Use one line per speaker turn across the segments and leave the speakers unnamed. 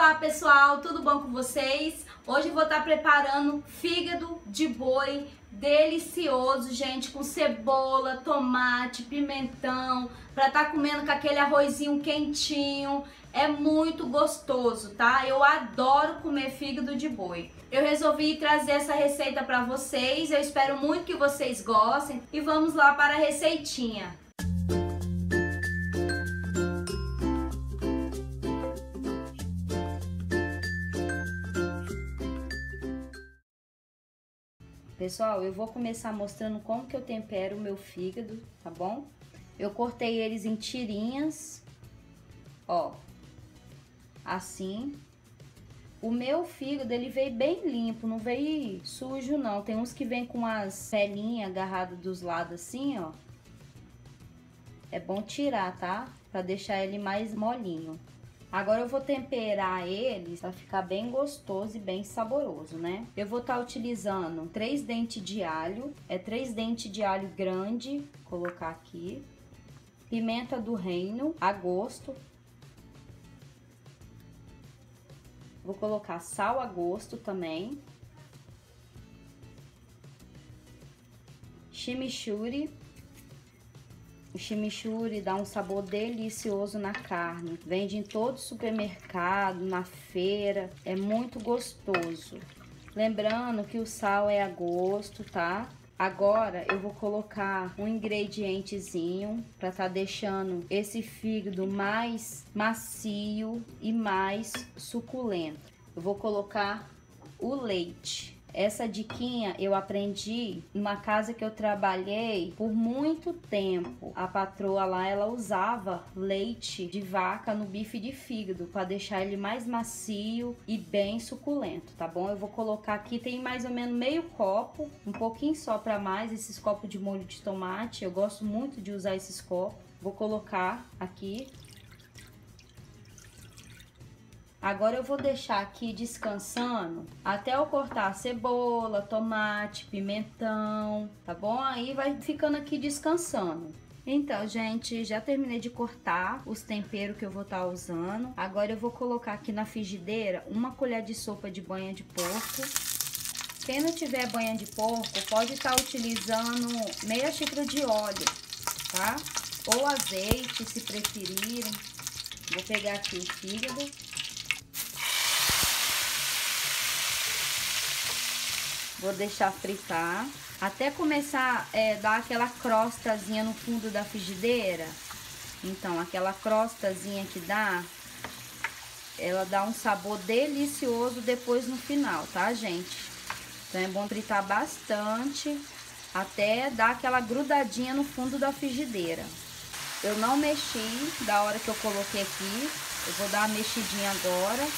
Olá pessoal, tudo bom com vocês? Hoje eu vou estar preparando fígado de boi delicioso, gente, com cebola, tomate, pimentão, para estar tá comendo com aquele arrozinho quentinho. É muito gostoso, tá? Eu adoro comer fígado de boi. Eu resolvi trazer essa receita para vocês. Eu espero muito que vocês gostem e vamos lá para a receitinha. Pessoal, eu vou começar mostrando como que eu tempero o meu fígado, tá bom? Eu cortei eles em tirinhas, ó, assim. O meu fígado, ele veio bem limpo, não veio sujo não. Tem uns que vem com as pelinhas agarradas dos lados assim, ó. É bom tirar, tá? Pra deixar ele mais molinho. Agora eu vou temperar eles para ficar bem gostoso e bem saboroso, né? Eu vou estar tá utilizando três dentes de alho, é três dentes de alho grande, colocar aqui. Pimenta do reino, a gosto. Vou colocar sal a gosto também. Chimichurri, o chimichurri dá um sabor delicioso na carne. Vende em todo supermercado, na feira. É muito gostoso. Lembrando que o sal é a gosto, tá? Agora eu vou colocar um ingredientezinho para tá deixando esse fígado mais macio e mais suculento. Eu vou colocar o leite. Essa diquinha eu aprendi numa casa que eu trabalhei por muito tempo. A patroa lá, ela usava leite de vaca no bife de fígado para deixar ele mais macio e bem suculento, tá bom? Eu vou colocar aqui, tem mais ou menos meio copo, um pouquinho só para mais, esses copos de molho de tomate. Eu gosto muito de usar esses copos. Vou colocar aqui Agora eu vou deixar aqui descansando até eu cortar cebola, tomate, pimentão, tá bom? Aí vai ficando aqui descansando. Então, gente, já terminei de cortar os temperos que eu vou estar tá usando. Agora eu vou colocar aqui na frigideira uma colher de sopa de banha de porco. Quem não tiver banha de porco, pode estar tá utilizando meia xícara de óleo, tá? Ou azeite, se preferirem. Vou pegar aqui o fígado. Vou deixar fritar. Até começar a é, dar aquela crostazinha no fundo da frigideira. Então, aquela crostazinha que dá, ela dá um sabor delicioso depois no final, tá, gente? Então, é bom fritar bastante até dar aquela grudadinha no fundo da frigideira. Eu não mexi da hora que eu coloquei aqui. Eu vou dar uma mexidinha agora.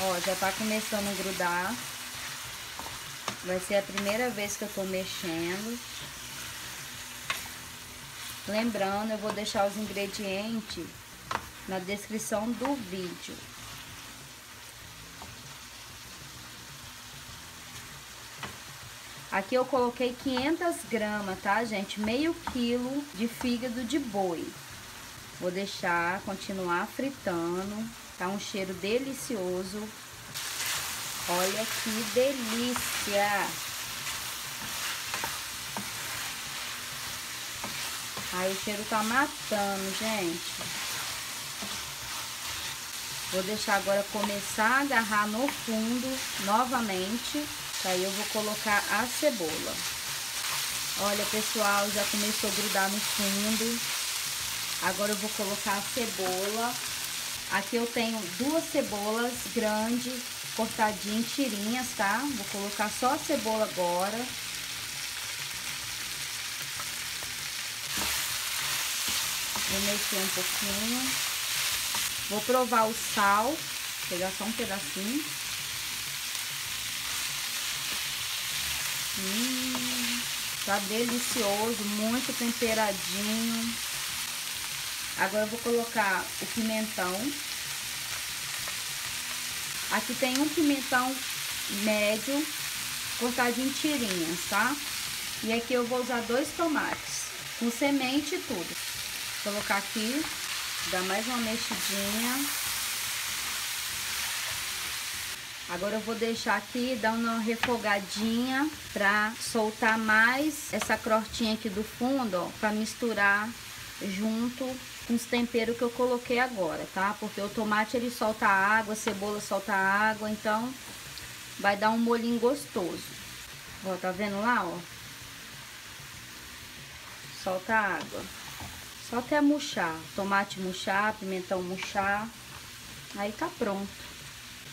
Ó, já tá começando a grudar. Vai ser a primeira vez que eu tô mexendo. Lembrando, eu vou deixar os ingredientes na descrição do vídeo. Aqui eu coloquei 500 gramas, tá, gente? Meio quilo de fígado de boi. Vou deixar continuar fritando. Tá um cheiro delicioso. Olha que delícia! Aí o cheiro tá matando, gente. Vou deixar agora começar a agarrar no fundo novamente. Aí eu vou colocar a cebola. Olha, pessoal, já começou a grudar no fundo. Agora eu vou colocar a cebola. Aqui eu tenho duas cebolas grandes cortadinho em tirinhas, tá? Vou colocar só a cebola agora. Vou mexer um pouquinho. Vou provar o sal. Pegar só um pedacinho. Hum, tá delicioso, muito temperadinho. Agora eu vou colocar o pimentão. Aqui tem um pimentão médio cortado em tirinhas, tá? E aqui eu vou usar dois tomates com semente e tudo. Vou colocar aqui, dar mais uma mexidinha. Agora eu vou deixar aqui, dar uma refogadinha pra soltar mais essa crostinha aqui do fundo, ó, pra misturar junto com os temperos que eu coloquei agora, tá? Porque o tomate ele solta água, a cebola solta água, então vai dar um molinho gostoso. Ó, tá vendo lá, ó? Solta água. Só até murchar, tomate murchar, pimentão murchar, aí tá pronto.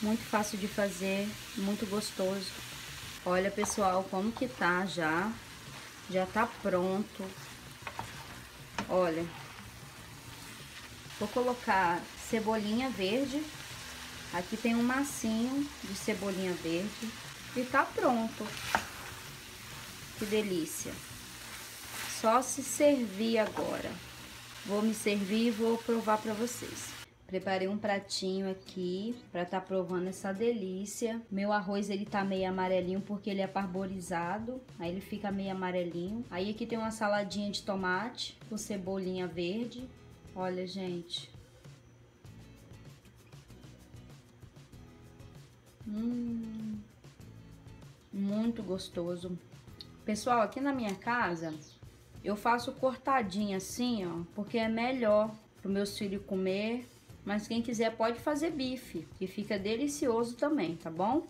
Muito fácil de fazer, muito gostoso. Olha, pessoal, como que tá já. Já tá pronto. Olha. Vou colocar cebolinha verde. Aqui tem um massinho de cebolinha verde. E tá pronto. Que delícia. Só se servir agora. Vou me servir e vou provar pra vocês. Preparei um pratinho aqui para estar tá provando essa delícia. Meu arroz ele tá meio amarelinho porque ele é parborizado, aí ele fica meio amarelinho. Aí aqui tem uma saladinha de tomate com cebolinha verde. Olha, gente. Hum, muito gostoso. Pessoal, aqui na minha casa eu faço cortadinho assim, ó, porque é melhor para meus filhos comer mas quem quiser pode fazer bife, que fica delicioso também, tá bom?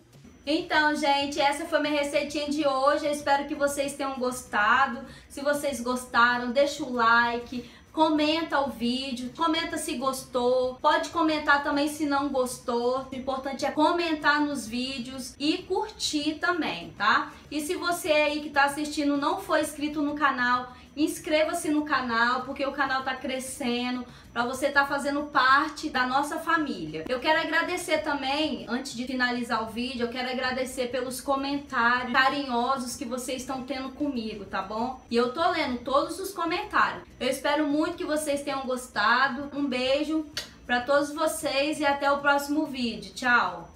Então, gente, essa foi minha receitinha de hoje. Eu espero que vocês tenham gostado. Se vocês gostaram, deixa o like, comenta o vídeo, comenta se gostou, pode comentar também se não gostou. O importante é comentar nos vídeos e curtir também, tá? E se você aí que tá assistindo não for inscrito no canal, Inscreva-se no canal, porque o canal está crescendo, para você estar tá fazendo parte da nossa família. Eu quero agradecer também, antes de finalizar o vídeo, eu quero agradecer pelos comentários carinhosos que vocês estão tendo comigo, tá bom? E eu tô lendo todos os comentários. Eu espero muito que vocês tenham gostado. Um beijo para todos vocês e até o próximo vídeo. Tchau!